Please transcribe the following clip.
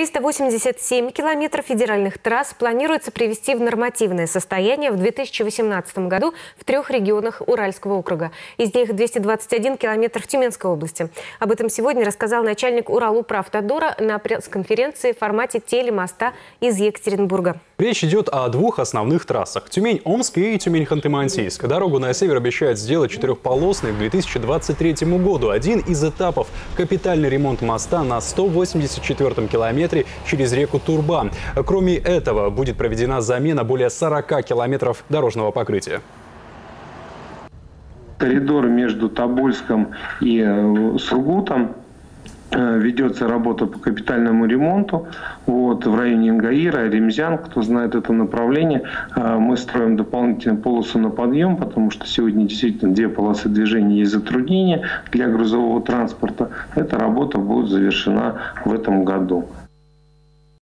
387 километров федеральных трасс планируется привести в нормативное состояние в 2018 году в трех регионах Уральского округа. Из них 221 километр в Тюменской области. Об этом сегодня рассказал начальник Уралуправтодора на пресс-конференции в формате телемоста из Екатеринбурга. Речь идет о двух основных трассах – Тюмень-Омск и Тюмень-Ханты-Мансийск. Дорогу на север обещают сделать четырехполосной к 2023 году. Один из этапов – капитальный ремонт моста на 184 километре через реку Турба. Кроме этого, будет проведена замена более 40 километров дорожного покрытия коридор между Тобольском и э, Сургутом Э, ведется работа по капитальному ремонту вот, в районе Ингаира, Ремзян, кто знает это направление. Э, мы строим дополнительную полосу на подъем, потому что сегодня действительно две полосы движения есть затруднения для грузового транспорта. Эта работа будет завершена в этом году.